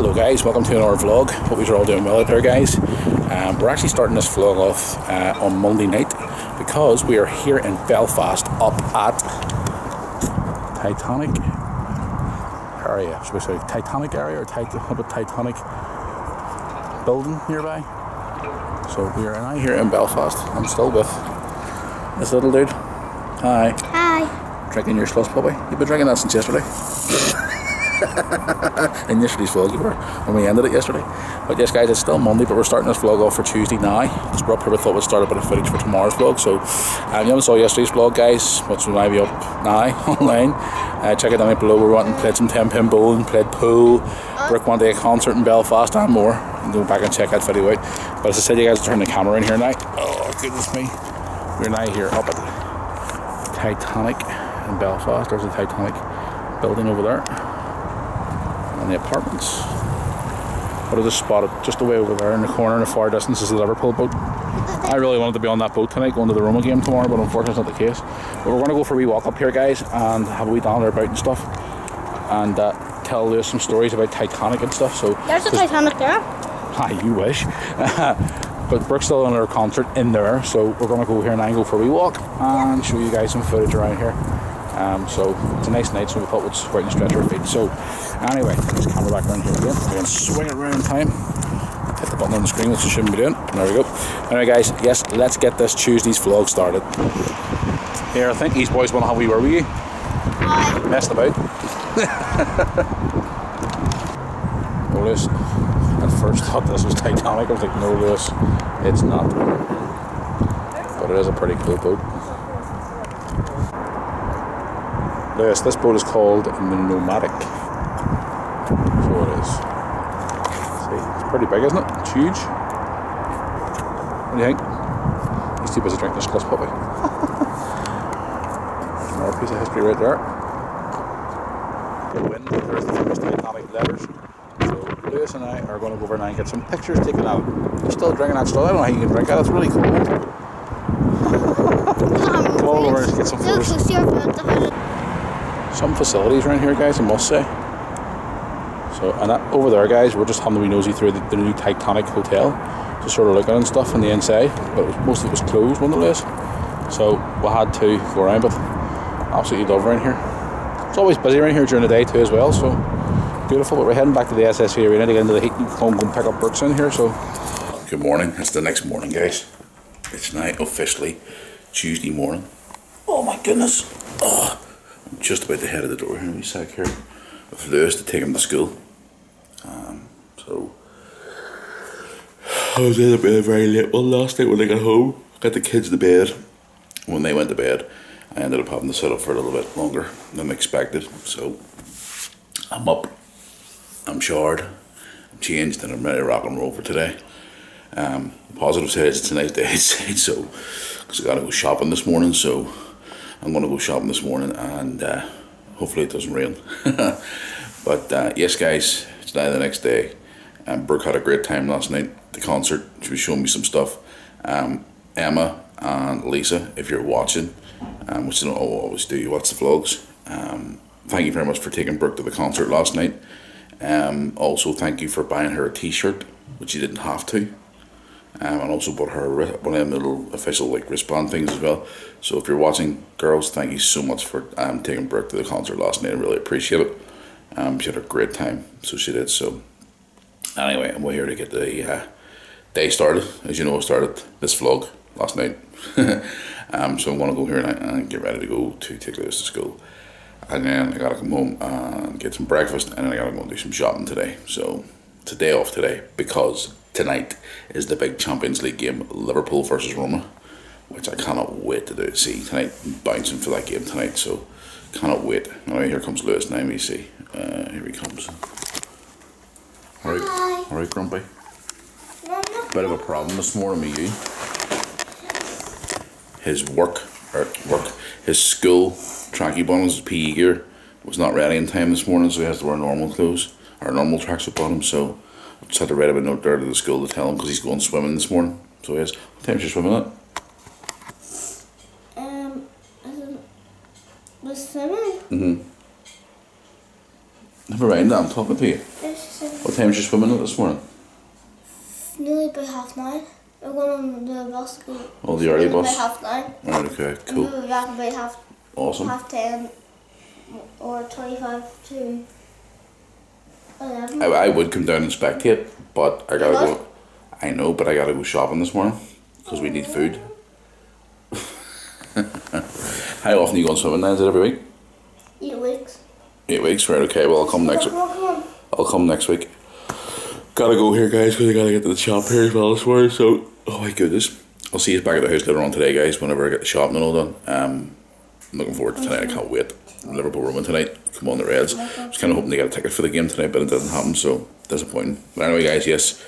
Hello guys, welcome to another vlog. Hope you're all doing well out there guys. Um, we're actually starting this vlog off uh, on Monday night because we are here in Belfast up at Titanic area. Should we say Titanic area or tit Titanic building nearby? So we are now here in Belfast. I'm still with this little dude. Hi. Hi. Drinking your slush puppy. You've been drinking that since yesterday. In yesterday's vlog were when we ended it yesterday. But yes guys, it's still Monday, but we're starting this vlog off for Tuesday now. Because we're up here, we thought we'd start a bit of footage for tomorrow's vlog. So um, you haven't saw yesterday's vlog guys, which will now be up now online. Uh, check it out below. We went and played some 10 pin bowling, played pool. Went to a concert in Belfast and more. and go back and check that video out. But as I said, you guys turn the camera in here now. Oh goodness me. We're now here up at Titanic in Belfast. There's a Titanic building over there the apartments. But I just spotted just away over there in the corner in the far distance is the Liverpool boat. I really wanted to be on that boat tonight going to the Roma game tomorrow, but unfortunately it's not the case. But we're going to go for a wee walk up here, guys, and have a wee down there about and stuff. And uh, tell Lewis some stories about Titanic and stuff. So There's a Titanic there. Hi, you wish. but Brooke's still on her concert in there, so we're going to go here and go for a wee walk and show you guys some footage around here. Um, so it's a nice night, so we thought we'd and stretch our feet. So anyway, let's camera back around here again. We're going to swing it around time. Hit the button on the screen, which you shouldn't be doing. There we go. Anyway, guys, yes, let's get this Tuesday's vlog started. Here, I think these boys want to have a wee with you. Hi. Messed about. Notice, at first thought this was Titanic. I was like, no, Lewis, it's not. But it is a pretty cool boat. Lewis, this boat is called the Nomadic. So it is. See, it's pretty big, isn't it? It's huge. What do you think? He's too busy drinking his glass puppy. Another piece of history right there. The wind, there's the famous Titanic letters. So Lewis and I are going to go over now and get some pictures taken out. You're still drinking that stuff. I don't know how you can drink that. It's really cold. Come on over and get some photos. it's your phone. The phone. Some facilities around here, guys, I must say. So, and that, over there, guys, we're just having a wee nosy through the, the new Titanic Hotel, just sort of looking and stuff on the inside, but it was, most of it was closed, Liz? So we had to go around, but absolutely love around here. It's always busy around here during the day too, as well. So beautiful. But we're heading back to the SSE Arena to get into the heat and come and pick up Brooks in here. So good morning. It's the next morning, guys. It's now officially Tuesday morning. Oh my goodness. Oh, just about the head of the door here wee sec here with Lewis to take him to school. Um, so I was in a bed very late one last night when I got home. Got the kids to bed. When they went to bed, I ended up having to sit up for a little bit longer than expected. So I'm up, I'm showered, I'm changed, and I'm ready to rock and roll for today. Um, positive is it's a nice day so because I got to go shopping this morning, so I'm going to go shopping this morning, and uh, hopefully it doesn't rain. but uh, yes, guys, it's now the next day. Um, Brooke had a great time last night the concert. She was showing me some stuff. Um, Emma and Lisa, if you're watching, um, which you don't always do, you watch the vlogs. Um, thank you very much for taking Brooke to the concert last night. Um, also, thank you for buying her a T-shirt, which you didn't have to. Um, and also bought her one of them little official like wristband things as well. So if you're watching, girls, thank you so much for um, taking Brooke to the concert last night. I really appreciate it. Um, she had a great time, so she did. So anyway, I'm here to get the uh, day started. As you know, I started this vlog last night. um, so I'm gonna go here and, and get ready to go to take Lewis to school. And then I gotta come home and get some breakfast, and then I gotta go and do some shopping today. So today off today because tonight is the big Champions League game, Liverpool versus Roma, which I cannot wait to do. See tonight, bouncing for that game tonight, so cannot wait. All right, here comes Lewis now. We see. Uh, here he comes. All right, Hi. all right, Grumpy. Bit of a problem this morning with you. His work, or work, his school tracky bottoms, his PE gear, was not ready in time this morning, so he has to wear normal clothes, or normal tracksuit bottoms, so I just had to write him a note there to the school to tell him because he's going swimming this morning. So he has, what time's you swimming at? Um, was swimming. Mm-hmm. Never mind, that. I'm talking to you. What time's your swimming at this morning? Nearly by half nine. I'm going on the bus. Oh, the early By bus. half nine. Right, okay, And cool. we'll be back by half Awesome. half ten or twenty-five to. I, I would come down and spectate, but I gotta go. I know, but I gotta go shopping this morning because we need food. How often are you go swimming now? Is it every week? Eight weeks. Eight weeks, right? Okay, well I'll come next. Come on, come on. I'll come next week. Gotta go here, guys, because I gotta get to the shop here as well this morning. So, oh my goodness, I'll see you back at the house later on today, guys. Whenever I get the shopping and all done. Um, I'm looking forward to tonight. I can't wait. Liverpool Roma tonight. Come on, the Reds. I was kind of hoping to get a ticket for the game tonight, but it didn't happen. So disappointing. But anyway, guys, yes,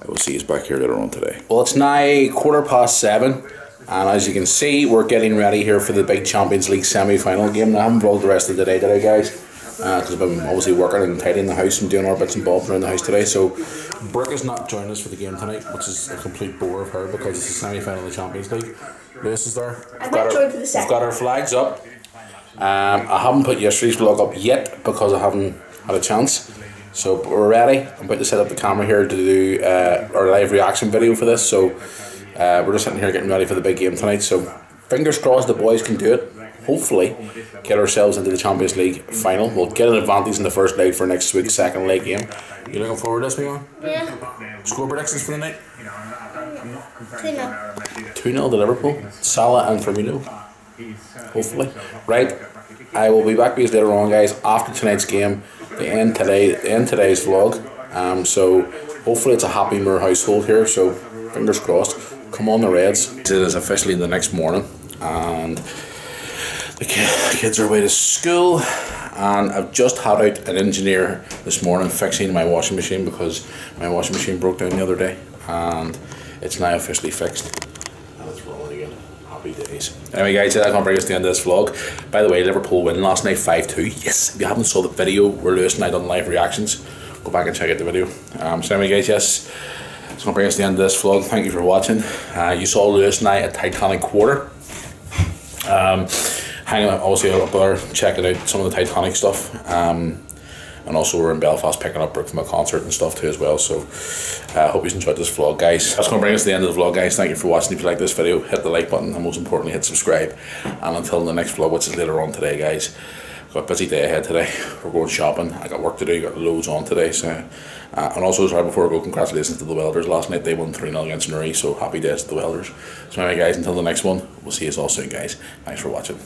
I will see you back here later on today. Well, it's now quarter past seven, and as you can see, we're getting ready here for the big Champions League semi final game. Now, I haven't vlogged the rest of the day today, guys, uh, because I've been obviously working and tidying the house and doing our bits and bobs around the house today. So, Brooke is not joining us for the game tonight, which is a complete bore of her because it's the semi final of the Champions League. Lewis is there. I We've might got, our, for the we've got our flags up. Um, I haven't put yesterday's vlog up yet because I haven't had a chance. So we're ready. I'm about to set up the camera here to do uh, our live reaction video for this. So uh, we're just sitting here getting ready for the big game tonight. So fingers crossed the boys can do it. Hopefully, get ourselves into the Champions League final. We'll get an advantage in the first leg for next week's second leg game. You looking forward to this, big man? Yeah. Score predictions for the night? Two now. 2 0 to Liverpool. Salah and Firmino. Hopefully. Right. I will be back with you later on, guys, after tonight's game. The end today, the end today's vlog. Um, so hopefully it's a happy Moore household here. So fingers crossed. Come on, the Reds. It is officially the next morning, and the kids are away to school. And I've just had out an engineer this morning fixing my washing machine because my washing machine broke down the other day, and it's now officially fixed and it's rolling again. Happy days. Anyway, guys, that's gonna bring us to the end of this vlog. By the way, Liverpool win last night 5 2. Yes, if you haven't saw the video where Lewis and I done live reactions, go back and check out the video. Um, so, anyway, guys, yes, it's gonna bring us to the end of this vlog. Thank you for watching. Uh, you saw Lewis and I at Titanic Quarter. Um, hanging out, obviously, up there, checking out some of the Titanic stuff. Um, and also we're in Belfast picking up Brooke from a concert and stuff too as well. So I uh, hope you enjoyed this vlog, guys. That's going to bring us to the end of the vlog, guys. Thank you for watching. If you like this video, hit the like button and most importantly, hit subscribe. And until the next vlog, which is later on today, guys. Got a busy day ahead today. We're going shopping. I got work to do. Got loads on today. So, uh, and also, sorry before I go, congratulations to the Welders last night. They won 3 0 against Newry. So happy days to the Welders. So anyway, guys, until the next one, we'll see you all soon, guys. Thanks for watching.